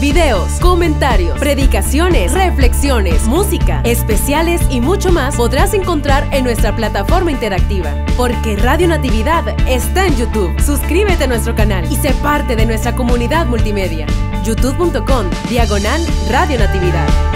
videos, comentarios, predicaciones, reflexiones, música, especiales y mucho más podrás encontrar en nuestra plataforma interactiva. Porque Radio Natividad está en YouTube. Suscríbete a nuestro canal y sé parte de nuestra comunidad multimedia. youtube.com diagonal Radio Natividad.